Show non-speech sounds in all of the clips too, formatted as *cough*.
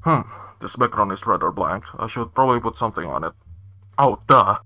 Hmm, this background is rather blank. I should probably put something on it. Oh, duh.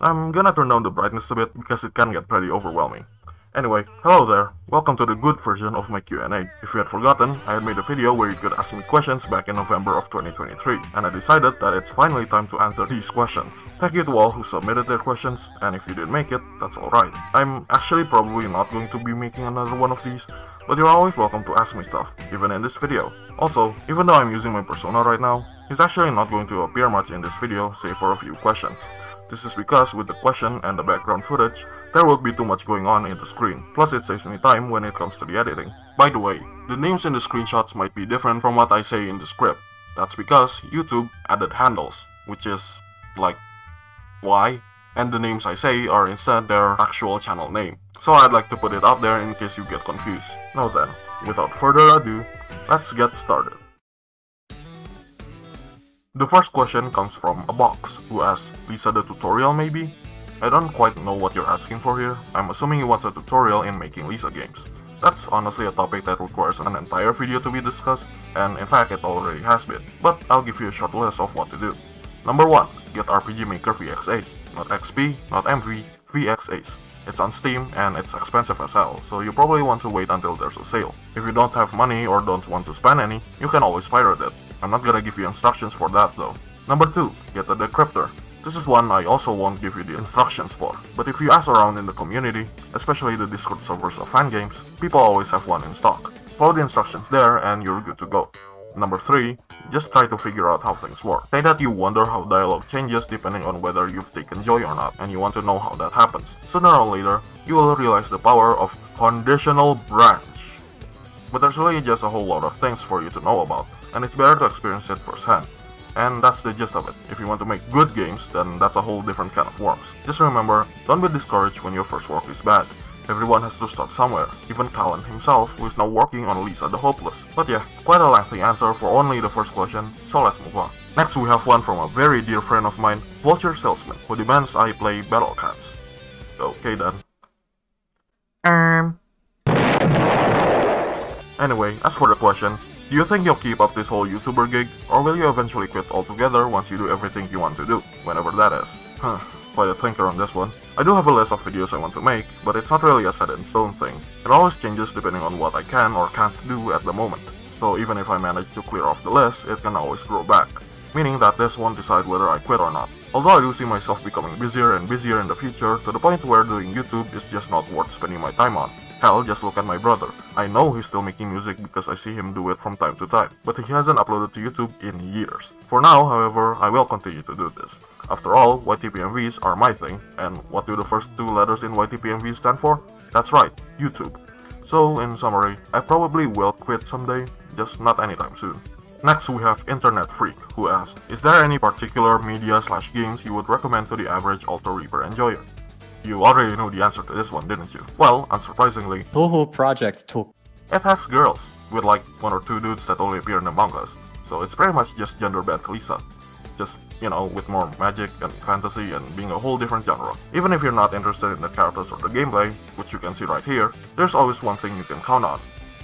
I'm gonna turn down the brightness a bit because it can get pretty overwhelming. Anyway, hello there. Welcome to the good version of my Q&A. If you had forgotten, I had made a video where you could ask me questions back in November of 2023, and I decided that it's finally time to answer these questions. Thank you to all who submitted their questions, and if you didn't make it, that's alright. I'm actually probably not going to be making another one of these, but you're always welcome to ask me stuff, even in this video. Also, even though I'm using my persona right now, he's actually not going to appear much in this video save for a few questions. This is because with the question and the background footage, there would be too much going on in the screen, plus it saves me time when it comes to the editing. By the way, the names in the screenshots might be different from what I say in the script. That's because YouTube added handles, which is like, why? And the names I say are instead their actual channel name. So I'd like to put it out there in case you get confused. Now then, without further ado, let's get started. The first question comes from abox who asks, Lisa the tutorial maybe? I don't quite know what you're asking for here. I'm assuming you want a tutorial in making Lisa games. That's honestly a topic that requires an entire video to be discussed, and in fact it already has been, but I'll give you a short list of what to do. Number 1. Get RPG Maker VX Ace. Not XP, not MV, VX Ace. It's on Steam and it's expensive as hell, so you probably want to wait until there's a sale. If you don't have money or don't want to spend any, you can always pirate it. I'm not gonna give you instructions for that though. Number 2. Get a decryptor. This is one I also won't give you the instructions for, but if you ask around in the community, especially the Discord servers of fan games, people always have one in stock. Follow the instructions there and you're good to go. Number 3. Just try to figure out how things work. Say that you wonder how dialogue changes depending on whether you've taken joy or not, and you want to know how that happens. Sooner or later, you will realize the power of conditional branch. But there's really just a whole lot of things for you to know about and it's better to experience it firsthand. And that's the gist of it. If you want to make good games, then that's a whole different kind of works. Just remember, don't be discouraged when your first work is bad. Everyone has to start somewhere, even Callan himself, who is now working on Lisa the Hopeless. But yeah, quite a lengthy answer for only the first question, so let's move on. Next we have one from a very dear friend of mine, Vulture Salesman, who demands I play Battle Cats. Okay then. Um. Anyway, as for the question, do you think you'll keep up this whole YouTuber gig, or will you eventually quit altogether once you do everything you want to do, whenever that is? Huh, quite a thinker on this one. I do have a list of videos I want to make, but it's not really a set in stone thing. It always changes depending on what I can or can't do at the moment. So even if I manage to clear off the list, it can always grow back. Meaning that this won't decide whether I quit or not. Although I do see myself becoming busier and busier in the future to the point where doing YouTube is just not worth spending my time on. Hell, just look at my brother. I know he's still making music because I see him do it from time to time, but he hasn't uploaded to YouTube in years. For now, however, I will continue to do this. After all, YTPMVs are my thing, and what do the first two letters in YTPMV stand for? That's right, YouTube. So, in summary, I probably will quit someday, just not anytime soon. Next we have Internet Freak, who asks, Is there any particular media slash games you would recommend to the average Alter Reaper enjoyer? You already know the answer to this one, didn't you? Well, unsurprisingly, Touhou Project took. It has girls, with like one or two dudes that only appear in the mangas. So it's pretty much just gender bent Lisa. Just, you know, with more magic and fantasy and being a whole different genre. Even if you're not interested in the characters or the gameplay, which you can see right here, there's always one thing you can count on.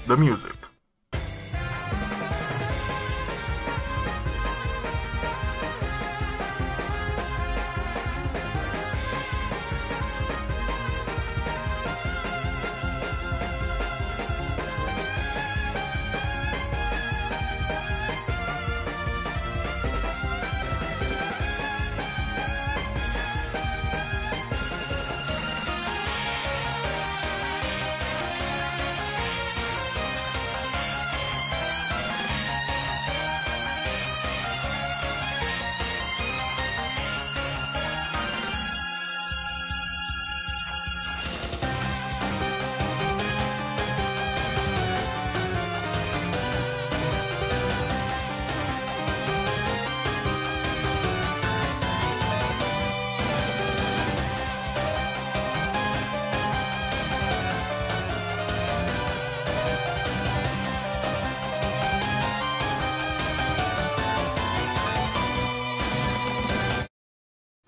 The music.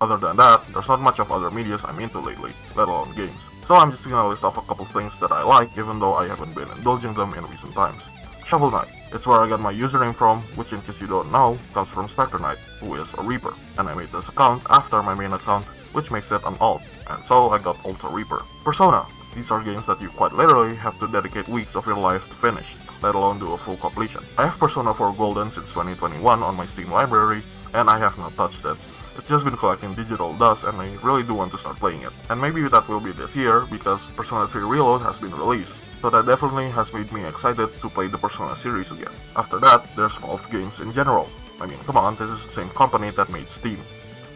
Other than that, there's not much of other medias I'm into lately, let alone games. So I'm just gonna list off a couple things that I like even though I haven't been indulging them in recent times. Shovel Knight. It's where I got my username from, which in case you don't know, comes from Spectre Knight, who is a Reaper. And I made this account after my main account, which makes it an alt, and so I got Alter Reaper. Persona. These are games that you quite literally have to dedicate weeks of your life to finish, let alone do a full completion. I have Persona 4 Golden since 2021 on my Steam library, and I have not touched it. It's just been collecting digital dust and I really do want to start playing it. And maybe that will be this year because Persona 3 Reload has been released. So that definitely has made me excited to play the Persona series again. After that, there's Valve games in general. I mean, come on, this is the same company that made Steam.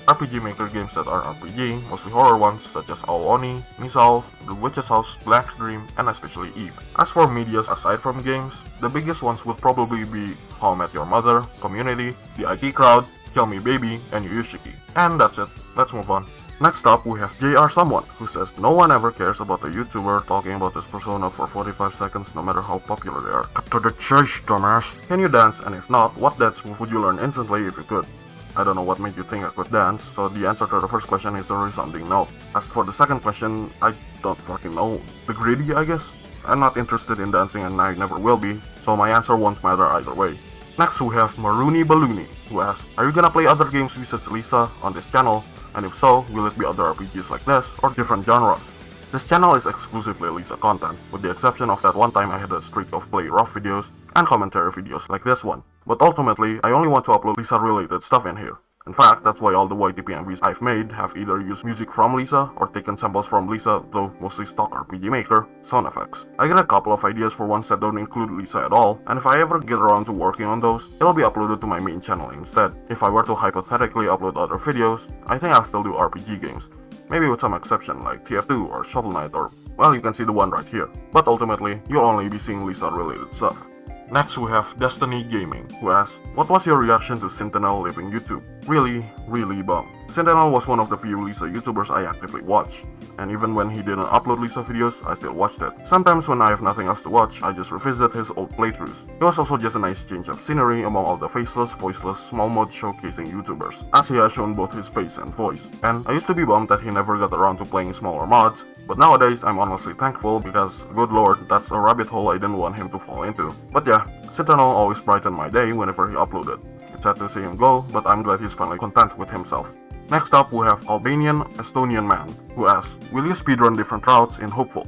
RPG Maker games that are RPG, mostly horror ones such as Ao Oni, Misao, The Witch's House, Black Dream, and especially Ib. As for medias aside from games, the biggest ones would probably be How I Met Your Mother, Community, The IT Crowd, Kill Me Baby, and Yu Yu And that's it, let's move on. Next up, we have JR Someone, who says no one ever cares about a YouTuber talking about his persona for 45 seconds no matter how popular they are. Cut to the chase, dumbass. Can you dance? And if not, what dance move would you learn instantly if you could? I don't know what made you think I could dance, so the answer to the first question is a resounding no. As for the second question, I don't fucking know. The Griddy, I guess? I'm not interested in dancing and I never will be, so my answer won't matter either way. Next we have Marooni Balooni, who asks, Are you gonna play other games besides Lisa on this channel? And if so, will it be other RPGs like this, or different genres? This channel is exclusively Lisa content, with the exception of that one time I had a streak of play rough videos and commentary videos like this one. But ultimately, I only want to upload Lisa related stuff in here. In fact, that's why all the YTP I've made have either used music from Lisa or taken samples from Lisa, though mostly stock RPG Maker, sound effects. I got a couple of ideas for ones that don't include Lisa at all, and if I ever get around to working on those, it'll be uploaded to my main channel instead. If I were to hypothetically upload other videos, I think I'll still do RPG games. Maybe with some exception like TF2 or Shovel Knight or, well, you can see the one right here. But ultimately, you'll only be seeing Lisa related stuff. Next we have Destiny Gaming, who asks, What was your reaction to Sintinel leaving YouTube? Really, really bummed. Sintinel was one of the few Lisa YouTubers I actively watched, and even when he didn't upload Lisa videos, I still watched it. Sometimes when I have nothing else to watch, I just revisit his old playthroughs. It was also just a nice change of scenery among all the faceless, voiceless, small mod showcasing YouTubers, as he has shown both his face and voice. And I used to be bummed that he never got around to playing smaller mods, but nowadays I'm honestly thankful because, good lord, that's a rabbit hole I didn't want him to fall into. But yeah, Sintinel always brightened my day whenever he uploaded. It's sad to see him go, but I'm glad he's finally content with himself. Next up, we have Albanian Estonian man, who asks, Will you speedrun different routes in Hopeful?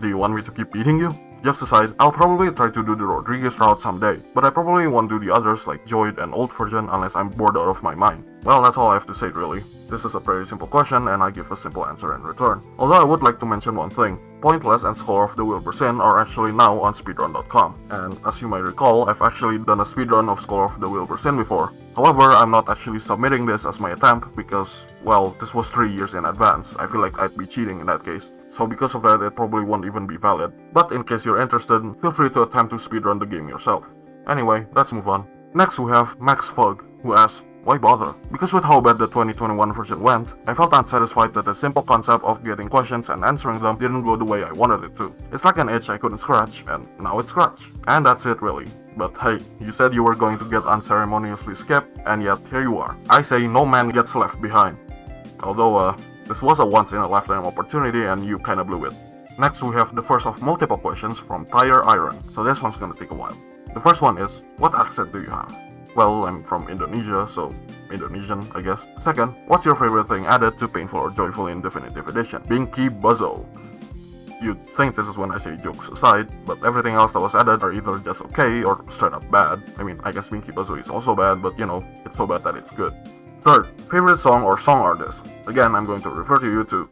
Do you want me to keep beating you? Just aside, I'll probably try to do the Rodriguez route someday, but I probably won't do the others like Joyd and Old Version unless I'm bored out of my mind. Well, that's all I have to say really. This is a pretty simple question and I give a simple answer in return. Although I would like to mention one thing. Pointless and Score of the Wilbur Sin are actually now on speedrun.com, and as you might recall, I've actually done a speedrun of Score of the Wilbur Sin before. However, I'm not actually submitting this as my attempt because, well, this was 3 years in advance. I feel like I'd be cheating in that case. So because of that, it probably won't even be valid. But in case you're interested, feel free to attempt to speedrun the game yourself. Anyway, let's move on. Next we have Max Fug, who asks, why bother? Because with how bad the 2021 version went, I felt unsatisfied that the simple concept of getting questions and answering them didn't go the way I wanted it to. It's like an itch I couldn't scratch, and now it's scratched. And that's it really. But hey, you said you were going to get unceremoniously skipped, and yet here you are. I say no man gets left behind. Although, uh, this was a once in a lifetime opportunity and you kinda blew it. Next we have the first of multiple questions from Tire Iron, so this one's gonna take a while. The first one is, what accent do you have? Well, I'm from Indonesia, so Indonesian, I guess. Second, what's your favorite thing added to Painful or Joyful in Definitive Edition? Binky Buzzo. You'd think this is when I say jokes aside, but everything else that was added are either just okay or straight up bad. I mean, I guess Binky Buzzo is also bad, but you know, it's so bad that it's good. Third, favorite song or song artist. Again, I'm going to refer to you to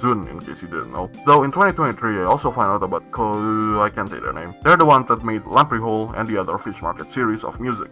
Zun, in case you didn't know. Though in 2023, I also found out about Ko... I can't say their name. They're the ones that made Lamprey Hole and the other Fish Market series of music.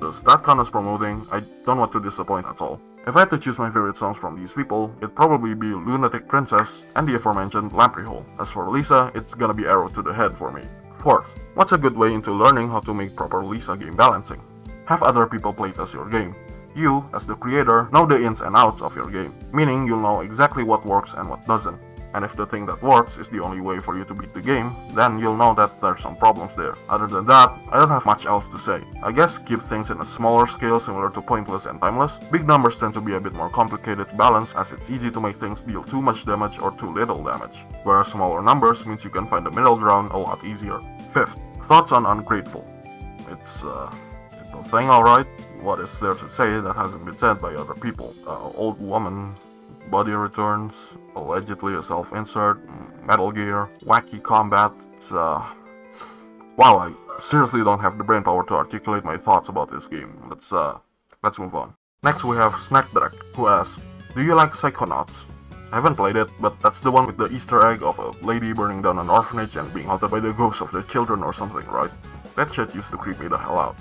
Does that count as promoting? I don't want to disappoint at all. If I had to choose my favorite songs from these people, it'd probably be Lunatic Princess and the aforementioned Lamprey Hole. As for Lisa, it's gonna be Arrow to the Head for me. Fourth, what's a good way into learning how to make proper Lisa game balancing? Have other people play as your game. You, as the creator, know the ins and outs of your game, meaning you'll know exactly what works and what doesn't. And if the thing that works is the only way for you to beat the game, then you'll know that there's some problems there. Other than that, I don't have much else to say. I guess keep things in a smaller scale similar to Pointless and Timeless. Big numbers tend to be a bit more complicated to balance as it's easy to make things deal too much damage or too little damage. Whereas smaller numbers means you can find the middle ground a lot easier. Fifth, thoughts on Ungrateful. It's, uh, it's a thing alright. What is there to say that hasn't been said by other people? Uh, old woman Body Returns, allegedly a self-insert, Metal Gear, Wacky Combat, uh... Wow, I seriously don't have the brain power to articulate my thoughts about this game. Let's, uh, let's move on. Next we have Snackdrag, who asks, Do you like Psychonauts? I haven't played it, but that's the one with the easter egg of a lady burning down an orphanage and being haunted by the ghosts of the children or something, right? That shit used to creep me the hell out.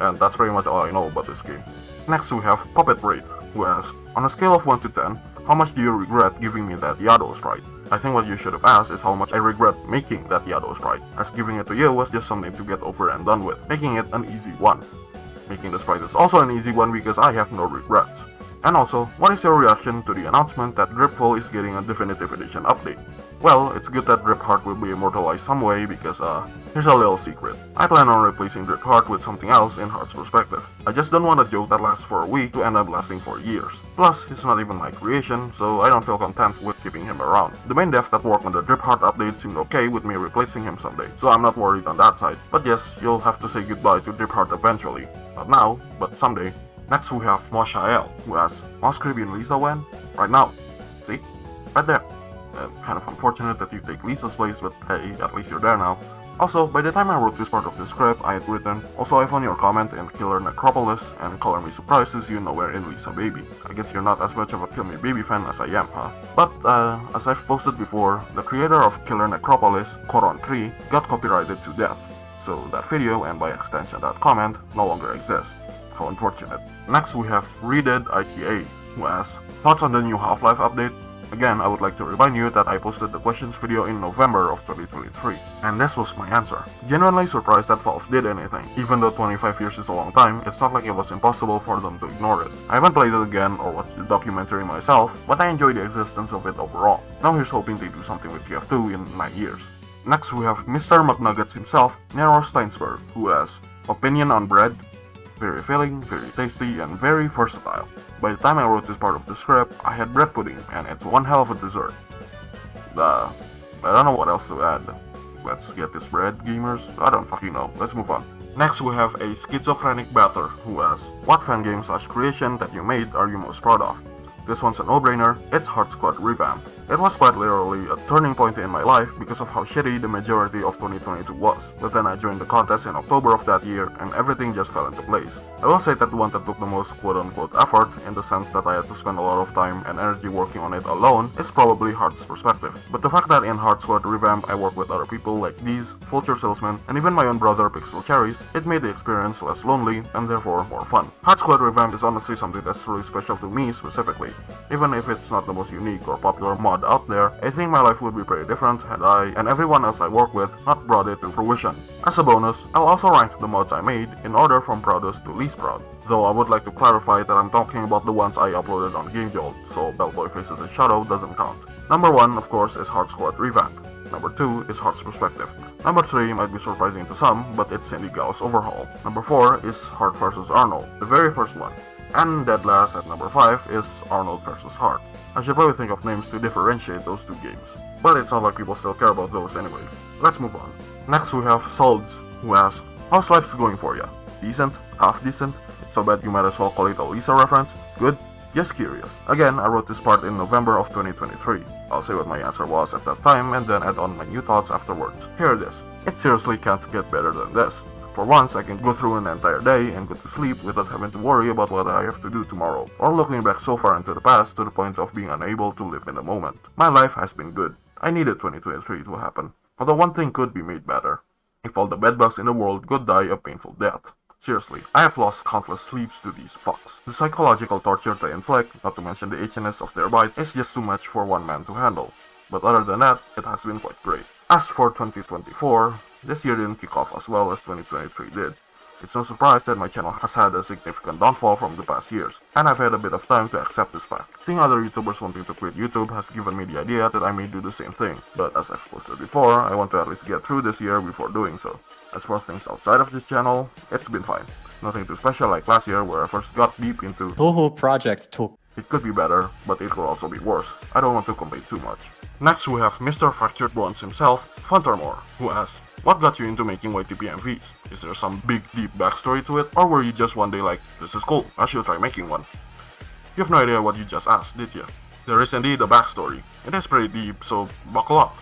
And that's pretty much all I know about this game. Next we have Puppet Wraith, who asks, On a scale of 1 to 10, how much do you regret giving me that Yado sprite? I think what you should have asked is how much I regret making that Yado sprite, as giving it to you was just something to get over and done with, making it an easy one. Making the sprite is also an easy one because I have no regrets. And also, what is your reaction to the announcement that Dripful is getting a definitive edition update? Well, it's good that Drip Heart will be immortalized some way because, uh, here's a little secret. I plan on replacing Drip Heart with something else in Heart's perspective. I just don't want a joke that lasts for a week to end up lasting for years. Plus, he's not even my creation, so I don't feel content with keeping him around. The main dev that worked on the Drip Heart update seemed okay with me replacing him someday, so I'm not worried on that side. But yes, you'll have to say goodbye to Drip Heart eventually. Not now, but someday. Next we have Moshael, who asks, Moss Creepy and Lisa when? Right now. See? Right there. Uh, kind of unfortunate that you take Lisa's place, but hey, at least you're there now. Also, by the time I wrote this part of the script, I had written, also I found your comment in Killer Necropolis, and color me surprised to see you nowhere in Lisa Baby. I guess you're not as much of a Kill Me Baby fan as I am, huh? But, uh, as I've posted before, the creator of Killer Necropolis, Coron3, got copyrighted to death, so that video, and by extension that comment, no longer exists. How unfortunate. Next we have Redead IKA, who asks, Thoughts on the new Half-Life update? Again, I would like to remind you that I posted the questions video in November of 2023, and this was my answer. Genuinely surprised that Valve did anything. Even though 25 years is a long time, it's not like it was impossible for them to ignore it. I haven't played it again or watched the documentary myself, but I enjoy the existence of it overall. Now here's hoping they do something with TF2 in 9 years. Next we have Mr. McNuggets himself, Nero Steinsberg, who has opinion on bread, very filling, very tasty, and very versatile. By the time I wrote this part of the script, I had bread pudding, and it's one hell of a dessert. Uh, I don't know what else to add. Let's get this bread, gamers. I don't fucking know. Let's move on. Next we have a schizophrenic batter who asks, What fan game slash creation that you made are you most proud of? This one's a no-brainer, it's Heart Squad Revamp. It was quite literally a turning point in my life because of how shitty the majority of 2022 was. But then I joined the contest in October of that year and everything just fell into place. I will say that the one that took the most quote-unquote effort, in the sense that I had to spend a lot of time and energy working on it alone, is probably Heart's perspective. But the fact that in Heart Squad Revamp I work with other people like these, Vulture Salesman, and even my own brother Pixel Cherries, it made the experience less lonely and therefore more fun. Heart Squad Revamp is honestly something that's really special to me specifically. Even if it's not the most unique or popular mod out there, I think my life would be pretty different had I, and everyone else I work with, not brought it to fruition. As a bonus, I'll also rank the mods I made in order from proudest to least proud. Though I would like to clarify that I'm talking about the ones I uploaded on GameJolt, so Bellboy Faces a Shadow doesn't count. Number 1, of course, is Heart Squad Revamp. Number 2 is Heart's Perspective. Number 3 might be surprising to some, but it's Cindy Gau's Overhaul. Number 4 is Heart vs Arnold, the very first one. And dead last at number 5 is Arnold vs Heart. I should probably think of names to differentiate those two games, but it's not like people still care about those anyway. Let's move on. Next we have Solds, who asks, How's life going for ya? Decent? Half decent? It's so bad you might as well call it a Lisa reference? Good? Just curious. Again, I wrote this part in November of 2023. I'll say what my answer was at that time and then add on my new thoughts afterwards. Here it is. It seriously can't get better than this. For once, I can go through an entire day and go to sleep without having to worry about what I have to do tomorrow, or looking back so far into the past to the point of being unable to live in the moment. My life has been good. I needed 2023 to happen. Although one thing could be made better. If all the bedbugs in the world could die a painful death. Seriously, I have lost countless sleeps to these fucks. The psychological torture they inflict, not to mention the itchiness of their bite, is just too much for one man to handle. But other than that, it has been quite great. As for 2024, this year didn't kick off as well as 2023 did. It's no surprise that my channel has had a significant downfall from the past years, and I've had a bit of time to accept this fact. Seeing other YouTubers wanting to quit YouTube has given me the idea that I may do the same thing, but as I've posted before, I want to at least get through this year before doing so. As for things outside of this channel, it's been fine. Nothing too special like last year where I first got deep into Touhou Project took. It could be better, but it could also be worse. I don't want to complain too much. Next we have Mr. Fractured Bronze himself, Funtermore, who asks, what got you into making YTP MVs? Is there some big deep backstory to it, or were you just one day like, this is cool, I should try making one? You have no idea what you just asked, did you? There is indeed a backstory. It is pretty deep, so buckle up.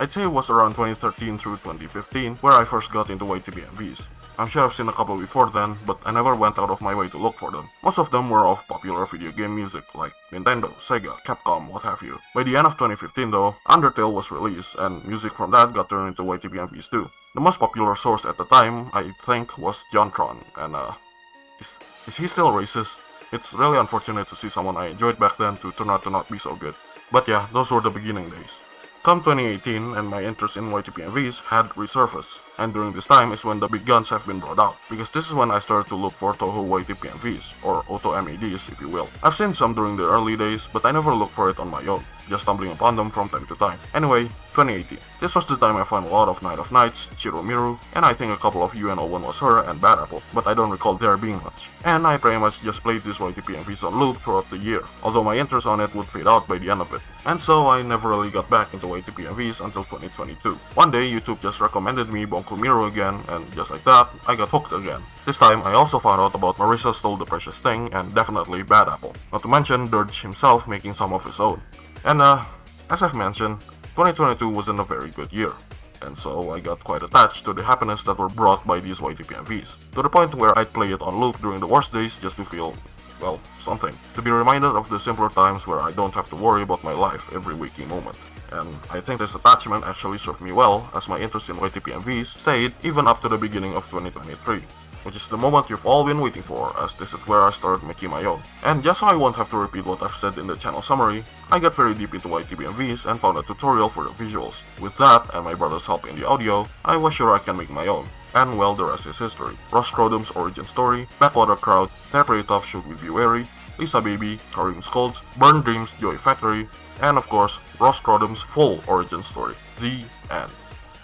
I'd say it was around 2013 through 2015 where I first got into YTP MVs. I'm sure I've seen a couple before then, but I never went out of my way to look for them. Most of them were of popular video game music, like Nintendo, Sega, Capcom, what have you. By the end of 2015 though, Undertale was released, and music from that got turned into YTP MVs too. The most popular source at the time, I think, was JonTron, and uh, is, is he still racist? It's really unfortunate to see someone I enjoyed back then to turn out to not be so good. But yeah, those were the beginning days. Come 2018 and my interest in YTPMVs had resurfaced, and during this time is when the big guns have been brought out, because this is when I started to look for Touhou YTPMVs, or Oto MADs if you will. I've seen some during the early days, but I never looked for it on my own, just stumbling upon them from time to time. Anyway, 2018. This was the time I found a lot of Night of Nights, Chiromiru, and I think a couple of U.N. Owen was her and Bad Apple, but I don't recall there being much. And I pretty much just played this YTPMVs on loop throughout the year, although my interest on it would fade out by the end of it. And so I never really got back into YTPMVs until 2022. One day YouTube just recommended me Bonko Miru again, and just like that, I got hooked again. This time I also found out about Marisa Stole the Precious Thing and definitely Bad Apple. Not to mention Dirge himself making some of his own. And uh, as I've mentioned, 2022 wasn't a very good year, and so I got quite attached to the happiness that were brought by these YTPMVs, to the point where I'd play it on loop during the worst days just to feel, well, something. To be reminded of the simpler times where I don't have to worry about my life every waking moment. And I think this attachment actually served me well, as my interest in YTPMVs stayed even up to the beginning of 2023 which is the moment you've all been waiting for, as this is where I started making my own. And just so I won't have to repeat what I've said in the channel summary, I got very deep into YTPMVs and found a tutorial for the visuals. With that, and my brother's help in the audio, I was sure I can make my own. And well, the rest is history. Ross Scrotum's origin story, Backwater Crowd, Tough Should We Be Wary, Lisa Baby, Kareem Scolds, Burn Dreams Joy Factory, and of course, Ross Scrotum's full origin story, the end.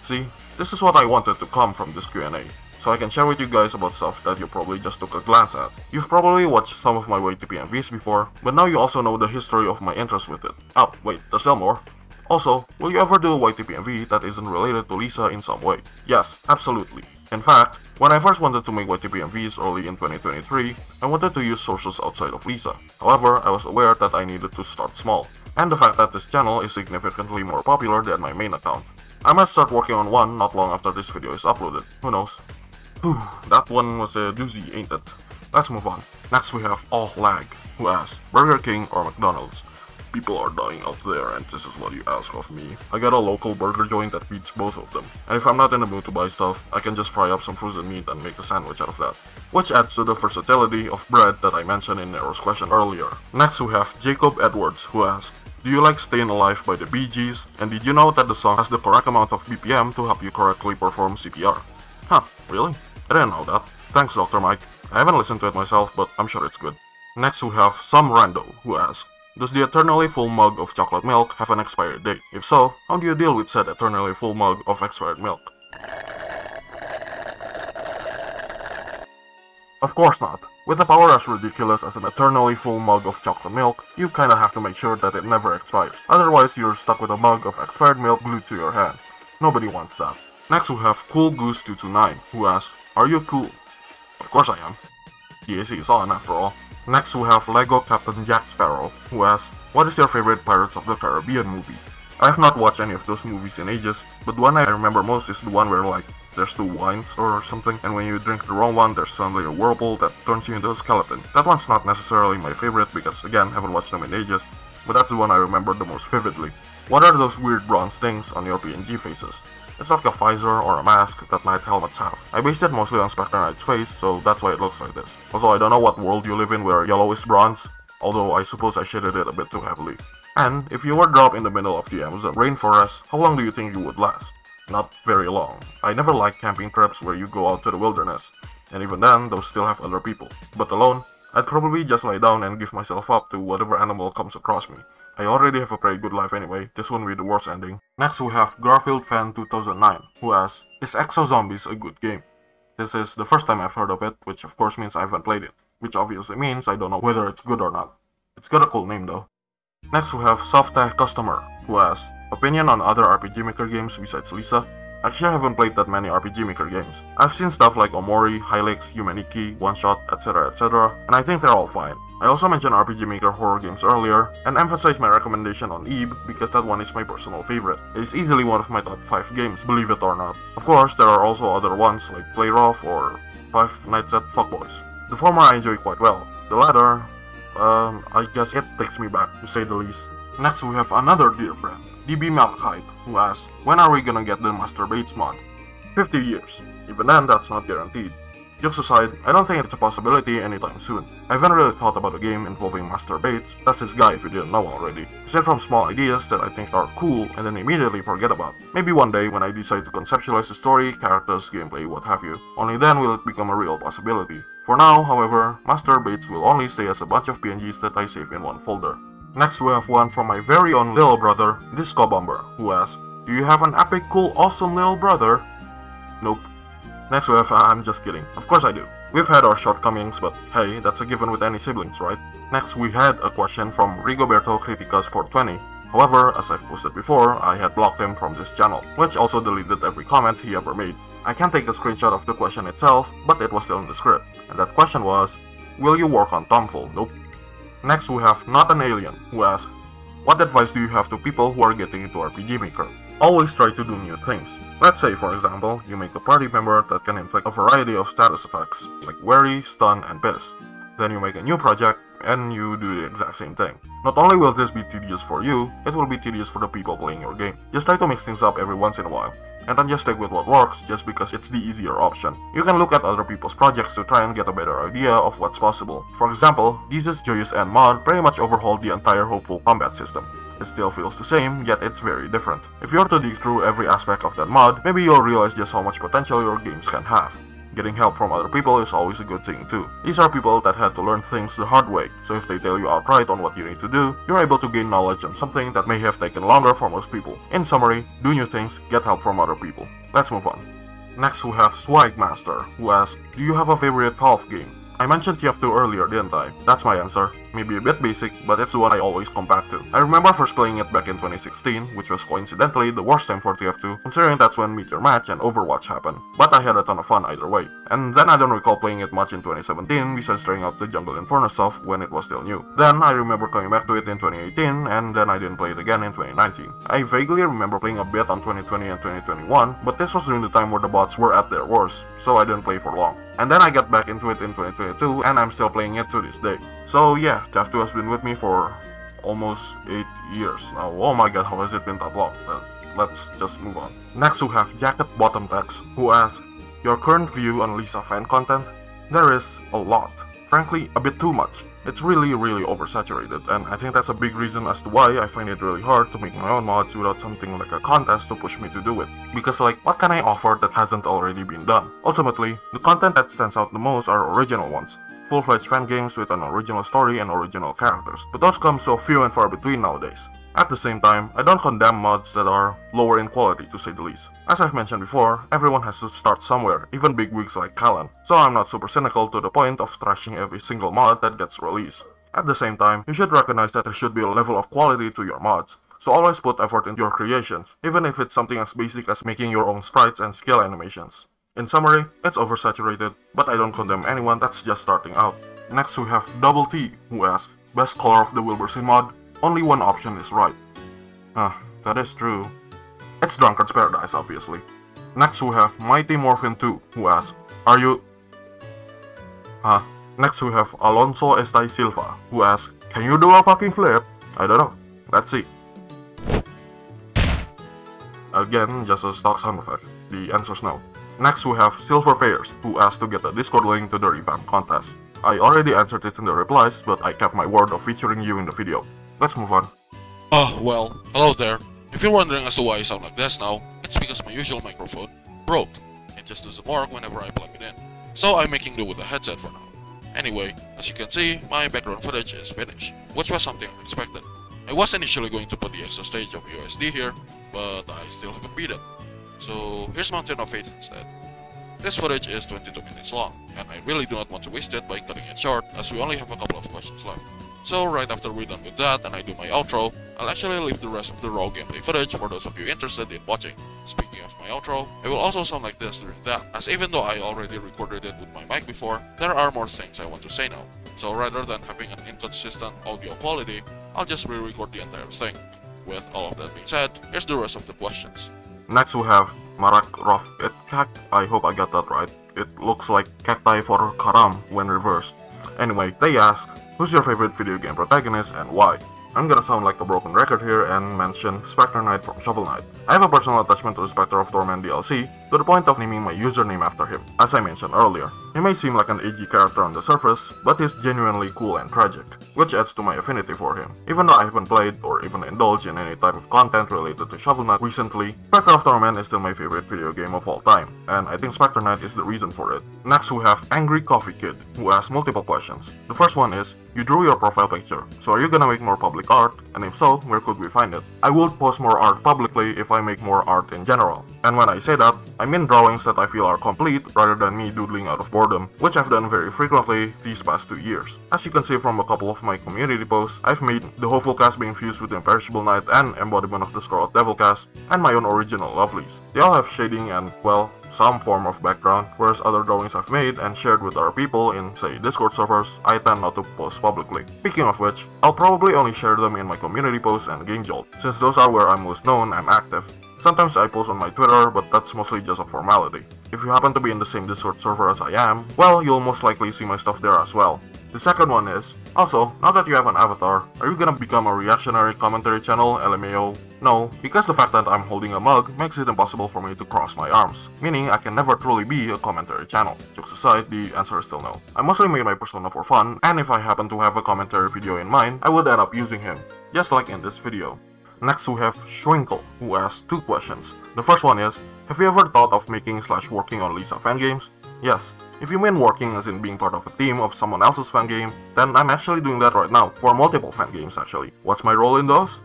See, this is what I wanted to come from this Q&A so I can share with you guys about stuff that you probably just took a glance at. You've probably watched some of my Way to MVs before, but now you also know the history of my interest with it. Oh, wait, there's still more. Also, will you ever do a YTP MV that isn't related to Lisa in some way? Yes, absolutely. In fact, when I first wanted to make YTP MVs early in 2023, I wanted to use sources outside of Lisa. However, I was aware that I needed to start small, and the fact that this channel is significantly more popular than my main account. I might start working on one not long after this video is uploaded, who knows. Whew, that one was a doozy, ain't it? Let's move on. Next we have All Lag, who asks, Burger King or McDonald's? People are dying out there and this is what you ask of me. I got a local burger joint that beats both of them. And if I'm not in the mood to buy stuff, I can just fry up some frozen meat and make a sandwich out of that. Which adds to the versatility of bread that I mentioned in Nero's question earlier. Next we have Jacob Edwards who asks, do you like Staying Alive by the Bee Gees? And did you know that the song has the correct amount of BPM to help you correctly perform CPR? Huh, really? I didn't know that. Thanks, Dr. Mike. I haven't listened to it myself, but I'm sure it's good. Next we have some rando who asks, Does the eternally full mug of chocolate milk have an expired date? If so, how do you deal with said eternally full mug of expired milk? Of course not. With a power as ridiculous as an eternally full mug of chocolate milk, you kinda have to make sure that it never expires. Otherwise, you're stuck with a mug of expired milk glued to your hand. Nobody wants that. Next we have Cool Goose 229 who asks, are you cool? Of course I am. He is, he's on after all. Next we have Lego Captain Jack Sparrow, who asks, What is your favorite Pirates of the Caribbean movie? I have not watched any of those movies in ages, but the one I remember most is the one where like there's two wines or something, and when you drink the wrong one, there's suddenly a whirlpool that turns you into a skeleton. That one's not necessarily my favorite because, again, haven't watched them in ages, but that's the one I remember the most vividly. What are those weird bronze things on your PNG faces? It's like a visor or a mask that Knight helmets have. I based it mostly on Spectre Knight's face, so that's why it looks like this. Also, I don't know what world you live in where yellow is bronze, although I suppose I shaded it a bit too heavily. And, if you were dropped in the middle of the Amazon rainforest, how long do you think you would last? not very long. I never like camping trips where you go out to the wilderness, and even then, those still have other people. But alone, I'd probably just lie down and give myself up to whatever animal comes across me. I already have a pretty good life anyway, this won't be the worst ending. Next we have Garfield Fan 2009, who asks, Is Exo Zombies a good game? This is the first time I've heard of it, which of course means I haven't played it, which obviously means I don't know whether it's good or not. It's got a cool name though. Next we have Softech Customer, who asks, Opinion on other RPG Maker games besides Lisa? Actually, I haven't played that many RPG Maker games. I've seen stuff like Omori, Hylics, Yume Nikki, One Shot, etc, etc, and I think they're all fine. I also mentioned RPG Maker horror games earlier, and emphasized my recommendation on Ib because that one is my personal favorite. It is easily one of my top 5 games, believe it or not. Of course, there are also other ones like Play or Five Nights at Fuckboys. The former I enjoy quite well. The latter, um, I guess it takes me back, to say the least. Next we have another dear friend, DB Malachite, who asks, when are we gonna get the Master Bates mod? 50 years. Even then, that's not guaranteed. Jokes aside, I don't think it's a possibility anytime soon. I haven't really thought about a game involving Master Bates, that's this guy if you didn't know already. Aside from small ideas that I think are cool and then immediately forget about. Maybe one day when I decide to conceptualize the story, characters, gameplay, what have you. Only then will it become a real possibility. For now, however, Master Bates will only stay as a bunch of PNGs that I save in one folder. Next we have one from my very own little brother, Disco Bomber, who asks, Do you have an epic, cool, awesome little brother? Nope. Uh, I'm just kidding. Of course I do. We've had our shortcomings, but hey, that's a given with any siblings, right? Next we had a question from Rigoberto Criticas 420. However, as I've posted before, I had blocked him from this channel, which also deleted every comment he ever made. I can't take a screenshot of the question itself, but it was still in the script. And that question was, Will you work on Tomful? Nope. Next we have Not an Alien, who asks, What advice do you have to people who are getting into RPG Maker? Always try to do new things. Let's say, for example, you make a party member that can inflict a variety of status effects, like Worry, Stun, and Piss. Then you make a new project, and you do the exact same thing. Not only will this be tedious for you, it will be tedious for the people playing your game. Just try to mix things up every once in a while, and then just stick with what works just because it's the easier option. You can look at other people's projects to try and get a better idea of what's possible. For example, Jesus Joyous and mod pretty much overhauled the entire Hopeful combat system. It still feels the same, yet it's very different. If you're to dig through every aspect of that mod, maybe you'll realize just how much potential your games can have. Getting help from other people is always a good thing too. These are people that had to learn things the hard way, so if they tell you outright on what you need to do, you're able to gain knowledge on something that may have taken longer for most people. In summary, do new things, get help from other people. Let's move on. Next we have Swagmaster, who asks, Do you have a favorite Valve game? I mentioned TF2 earlier, didn't I? That's my answer. Maybe a bit basic, but it's the one I always come back to. I remember first playing it back in 2016, which was coincidentally the worst time for TF2, considering that's when Meet Your Match and Overwatch happened. But I had a ton of fun either way. And then I don't recall playing it much in 2017, besides trying out the Jungle Inferno stuff when it was still new. Then I remember coming back to it in 2018, and then I didn't play it again in 2019. I vaguely remember playing a bit on 2020 and 2021, but this was during the time where the bots were at their worst, so I didn't play for long. And then I got back into it in 2022, and I'm still playing it to this day. So yeah, TF2 has been with me for almost 8 years now. Oh my god, how has it been that long? Let's just move on. Next we have Jacket Bottom Text, who asks, Your current view on Lisa fan content? There is a lot. Frankly, a bit too much. It's really, really oversaturated, and I think that's a big reason as to why I find it really hard to make my own mods without something like a contest to push me to do it. Because like, what can I offer that hasn't already been done? Ultimately, the content that stands out the most are original ones, full-fledged fan games with an original story and original characters, but those come so few and far between nowadays. At the same time, I don't condemn mods that are lower in quality to say the least. As I've mentioned before, everyone has to start somewhere, even big wigs like Callan, so I'm not super cynical to the point of trashing every single mod that gets released. At the same time, you should recognize that there should be a level of quality to your mods, so always put effort into your creations, even if it's something as basic as making your own sprites and skill animations. In summary, it's oversaturated, but I don't condemn anyone that's just starting out. Next we have Double T, who asks, Best color of the Wilbursin mod? Only one option is right. Ah, that is true. It's Drunkard's Paradise, obviously. Next we have Mighty Morphin 2, who asks, Are you... Huh? Next we have Alonso Estai Silva, who asks, Can you do a fucking flip? I don't know. Let's see. Again, just a stock sound effect. The answer's no. Next we have Silver Fairs, who asked to get a Discord link to the revamp contest. I already answered this in the replies, but I kept my word of featuring you in the video. Let's move on. Oh, well, hello there. If you're wondering as to why I sound like this now, it's because my usual microphone broke. It just doesn't work whenever I plug it in. So I'm making do with a headset for now. Anyway, as you can see, my background footage is finished, which was something unexpected. I was initially going to put the extra stage of USD here, but I still haven't beat it. So here's Mountain of Faith instead. This footage is 22 minutes long, and I really do not want to waste it by cutting it short as we only have a couple of questions left. So right after we're done with that and I do my outro, I'll actually leave the rest of the raw gameplay footage for those of you interested in watching. Speaking of my outro, it will also sound like this during that, as even though I already recorded it with my mic before, there are more things I want to say now. So rather than having an inconsistent audio quality, I'll just re-record the entire thing. With all of that being said, here's the rest of the questions. Next we have Marak Rof Itkak. I hope I got that right. It looks like cacti for Karam when reversed. Anyway, they ask, who's your favorite video game protagonist and why? I'm gonna sound like a broken record here and mention Spectre Knight from Shovel Knight. I have a personal attachment to Spectre of Torment DLC, to the point of naming my username after him, as I mentioned earlier. He may seem like an edgy character on the surface, but he's genuinely cool and tragic, which adds to my affinity for him. Even though I haven't played or even indulged in any type of content related to Shovel Knight recently, Spectre of Torment is still my favorite video game of all time, and I think Spectre Knight is the reason for it. Next we have Angry Coffee Kid, who asks multiple questions. The first one is, you drew your profile picture, so are you gonna make more public art? And if so, where could we find it? I would post more art publicly if I make more art in general. And when I say that, I mean drawings that I feel are complete rather than me doodling out of boredom, which I've done very frequently these past two years. As you can see from a couple of my community posts, I've made the Hopeful cast being fused with Imperishable Night and Embodiment of the Scarlet Devil cast, and my own original lovelies. They all have shading and, well, some form of background, whereas other drawings I've made and shared with other people in, say, Discord servers, I tend not to post publicly. Speaking of which, I'll probably only share them in my community posts and Game Jolt, since those are where I'm most known and active. Sometimes I post on my Twitter, but that's mostly just a formality. If you happen to be in the same Discord server as I am, well, you'll most likely see my stuff there as well. The second one is, also, now that you have an avatar, are you gonna become a reactionary commentary channel, LMAO? No, because the fact that I'm holding a mug makes it impossible for me to cross my arms, meaning I can never truly be a commentary channel. Jokes aside, the answer is still no. I mostly made my persona for fun, and if I happen to have a commentary video in mind, I would end up using him, just like in this video. Next we have Schwinkle, who asks two questions. The first one is, have you ever thought of making slash working on Lisa fan games? Yes. If you mean working as in being part of a team of someone else's fan game, then I'm actually doing that right now, for multiple fan games actually. What's my role in those?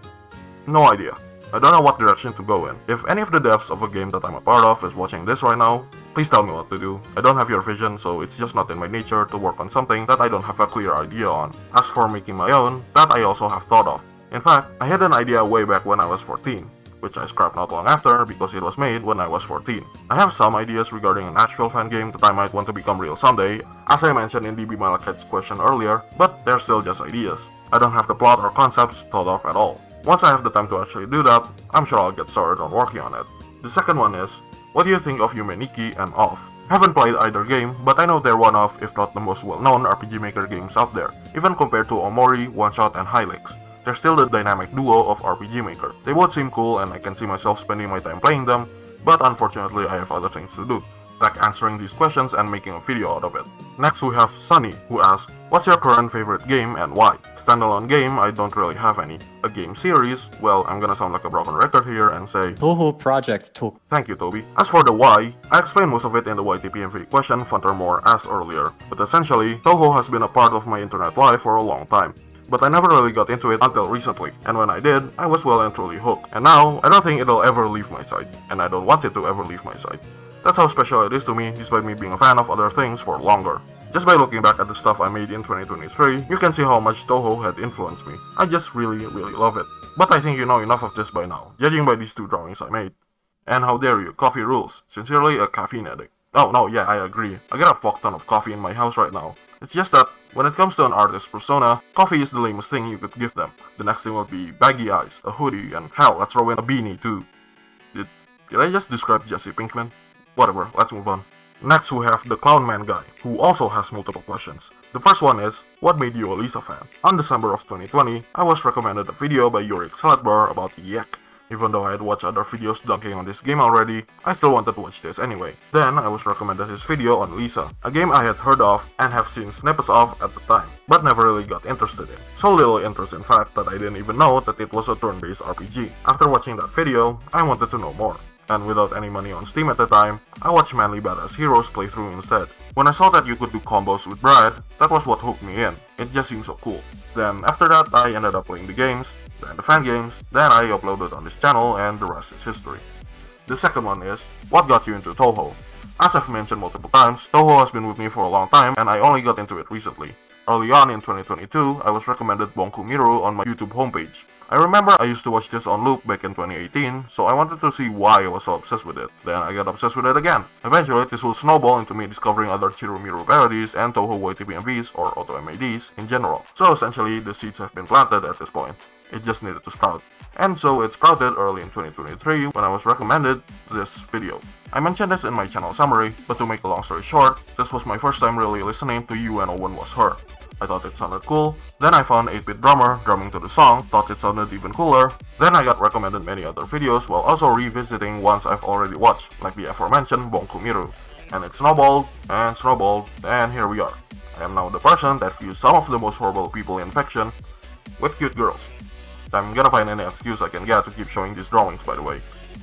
No idea. I don't know what direction to go in. If any of the devs of a game that I'm a part of is watching this right now, please tell me what to do. I don't have your vision, so it's just not in my nature to work on something that I don't have a clear idea on. As for making my own, that I also have thought of. In fact, I had an idea way back when I was 14, which I scrapped not long after because it was made when I was 14. I have some ideas regarding an actual fan game that I might want to become real someday, as I mentioned in DB Malakite's question earlier, but they're still just ideas. I don't have the plot or concepts thought of at all. Once I have the time to actually do that, I'm sure I'll get started on working on it. The second one is, what do you think of Yume Nikki and Off? Haven't played either game, but I know they're one of, if not the most well-known RPG Maker games out there, even compared to Omori, One Shot, and Hylics. They're still the dynamic duo of RPG Maker. They both seem cool and I can see myself spending my time playing them, but unfortunately I have other things to do, like answering these questions and making a video out of it. Next we have Sunny, who asks, What's your current favorite game and why? Standalone game, I don't really have any. A game series, well, I'm gonna sound like a broken record here and say Touhou Project took. Thank you, Toby. As for the why, I explained most of it in the YTPMV question Funtermore asked earlier, but essentially, Touhou has been a part of my internet life for a long time but I never really got into it until recently, and when I did, I was well and truly hooked. And now, I don't think it'll ever leave my side, and I don't want it to ever leave my side. That's how special it is to me, despite me being a fan of other things for longer. Just by looking back at the stuff I made in 2023, you can see how much Touhou had influenced me. I just really, really love it. But I think you know enough of this by now, judging by these two drawings I made. And how dare you, coffee rules. Sincerely, a caffeine addict. Oh no, yeah, I agree. I got a fuck ton of coffee in my house right now. It's just that When it comes to an artist persona, coffee is the lamest thing you could give them. The next thing would be baggy eyes, a hoodie, and hell, let's throw in a beanie too. Did, did I just describe Jesse Pinkman? Whatever, let's move on. Next we have the Clown Man guy, who also has multiple questions. The first one is, what made you a Lisa fan? On December of 2020, I was recommended a video by Yurik Saladbar about Yak. Even though I had watched other videos dunking on this game already, I still wanted to watch this anyway. Then I was recommended his video on Lisa, a game I had heard of and have seen snippets of at the time, but never really got interested in. So little interest in fact that I didn't even know that it was a turn-based RPG. After watching that video, I wanted to know more and without any money on Steam at the time, I watched Manly Badass Heroes playthrough instead. When I saw that you could do combos with Brad, that was what hooked me in. It just seemed so cool. Then after that, I ended up playing the games, then the fan games, then I uploaded on this channel, and the rest is history. The second one is, what got you into Touhou? As I've mentioned multiple times, Touhou has been with me for a long time, and I only got into it recently. Early on in 2022, I was recommended Bonku Miru on my YouTube homepage. I remember I used to watch this on loop back in 2018, so I wanted to see why I was so obsessed with it. Then I got obsessed with it again. Eventually, this will snowball into me discovering other Chirumiru parodies and Touhou YTPMVs or Oto in general. So essentially, the seeds have been planted at this point. It just needed to sprout. And so it sprouted early in 2023 when I was recommended this video. I mentioned this in my channel summary, but to make a long story short, this was my first time really listening to U.N. Owen Was Her. I thought it sounded cool. Then I found 8-Bit Drummer drumming to the song, thought it sounded even cooler. Then I got recommended many other videos while also revisiting ones I've already watched, like the aforementioned Bonku Miru. And it snowballed, and snowballed, and here we are. I am now the person that views some of the most horrible people in fiction with cute girls. I'm gonna find any excuse I can get to keep showing these drawings by the way.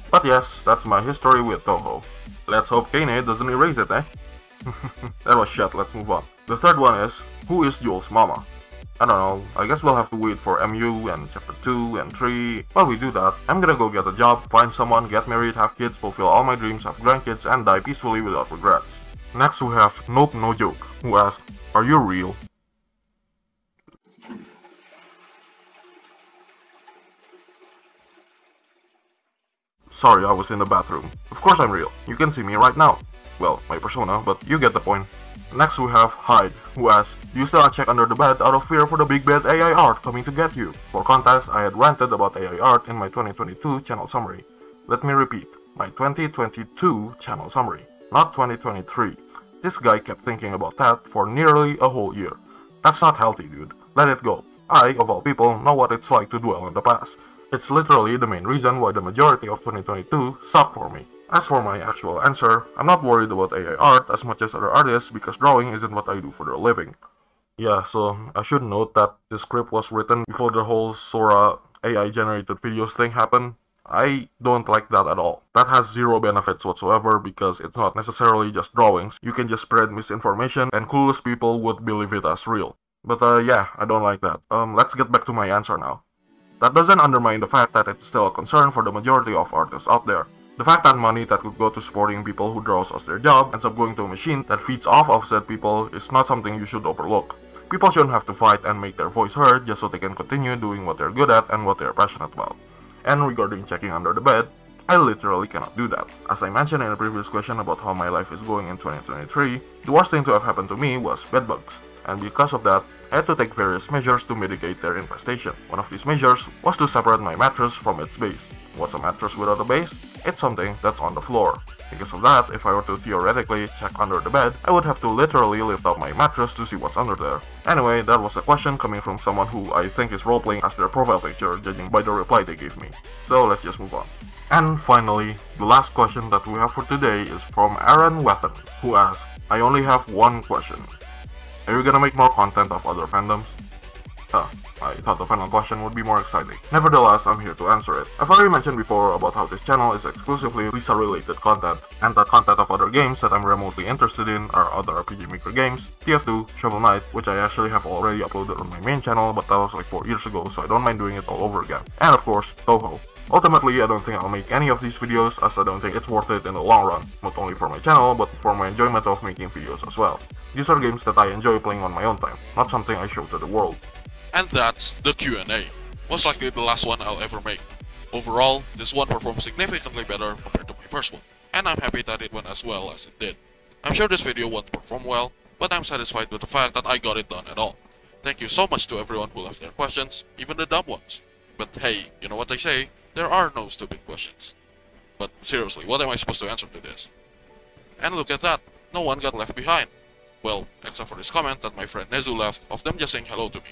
But yes, that's my history with Touhou. Let's hope Kane doesn't erase it, eh? *laughs* that was shit, let's move on. The third one is, who is Joel's mama? I don't know, I guess we'll have to wait for MU and chapter 2 and 3. While we do that, I'm gonna go get a job, find someone, get married, have kids, fulfill all my dreams, have grandkids, and die peacefully without regrets. Next we have Nope No Joke, who asked, Are you real? Sorry, I was in the bathroom. Of course I'm real. You can see me right now. Well, my persona, but you get the point. Next we have Hyde, who asks, You still uncheck under the bed out of fear for the big bad AI art coming to get you. For context, I had ranted about AI art in my 2022 channel summary. Let me repeat, my 2022 channel summary, not 2023. This guy kept thinking about that for nearly a whole year. That's not healthy, dude. Let it go. I, of all people, know what it's like to dwell on the past. It's literally the main reason why the majority of 2022 sucked for me. As for my actual answer, I'm not worried about AI art as much as other artists because drawing isn't what I do for a living. Yeah, so I should note that the script was written before the whole Sora AI generated videos thing happened. I don't like that at all. That has zero benefits whatsoever because it's not necessarily just drawings. You can just spread misinformation and clueless people would believe it as real. But uh, yeah, I don't like that. Um, let's get back to my answer now. That doesn't undermine the fact that it's still a concern for the majority of artists out there. The fact that money that could go to supporting people who draws as their job ends up going to a machine that feeds off of said people is not something you should overlook. People shouldn't have to fight and make their voice heard just so they can continue doing what they're good at and what they're passionate about. And regarding checking under the bed, I literally cannot do that. As I mentioned in a previous question about how my life is going in 2023, the worst thing to have happened to me was bedbugs. And because of that, I had to take various measures to mitigate their infestation. One of these measures was to separate my mattress from its base. What's a mattress without a base? It's something that's on the floor. Because of that, if I were to theoretically check under the bed, I would have to literally lift up my mattress to see what's under there. Anyway, that was a question coming from someone who I think is roleplaying as their profile picture, judging by the reply they gave me. So let's just move on. And finally, the last question that we have for today is from Aaron Wetton, who asks, I only have one question. Are you gonna make more content of other fandoms? Huh. I thought the final question would be more exciting. Nevertheless, I'm here to answer it. I've already mentioned before about how this channel is exclusively Lisa-related content, and that content of other games that I'm remotely interested in are other RPG Maker games, TF2, Shovel Knight, which I actually have already uploaded on my main channel, but that was like 4 years ago, so I don't mind doing it all over again. And of course, Touhou. Ultimately, I don't think I'll make any of these videos as I don't think it's worth it in the long run, not only for my channel, but for my enjoyment of making videos as well. These are games that I enjoy playing on my own time, not something I show to the world. And that's the Q&A. Most likely the last one I'll ever make. Overall, this one performed significantly better compared to my first one, and I'm happy that it went as well as it did. I'm sure this video won't perform well, but I'm satisfied with the fact that I got it done at all. Thank you so much to everyone who left their questions, even the dumb ones. But hey, you know what they say, there are no stupid questions. But seriously, what am I supposed to answer to this? And look at that, no one got left behind. Well, except for this comment that my friend Nezu left of them just saying hello to me.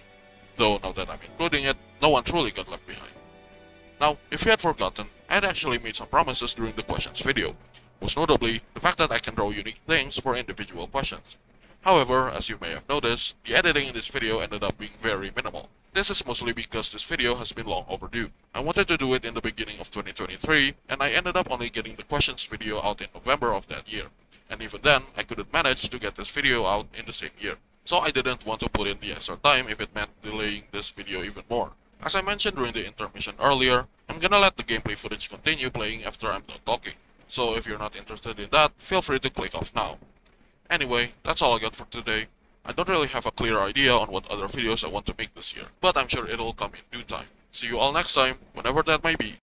Though now that I'm including it, no one truly got left behind. Now, if you had forgotten, I had actually made some promises during the questions video, most notably the fact that I can draw unique things for individual questions. However, as you may have noticed, the editing in this video ended up being very minimal. This is mostly because this video has been long overdue. I wanted to do it in the beginning of 2023, and I ended up only getting the questions video out in November of that year. And even then, I couldn't manage to get this video out in the same year. So I didn't want to put in the extra time if it meant delaying this video even more. As I mentioned during the intermission earlier, I'm gonna let the gameplay footage continue playing after I'm done talking. So if you're not interested in that, feel free to click off now. Anyway, that's all I got for today. I don't really have a clear idea on what other videos I want to make this year, but I'm sure it'll come in due time. See you all next time, whenever that may be.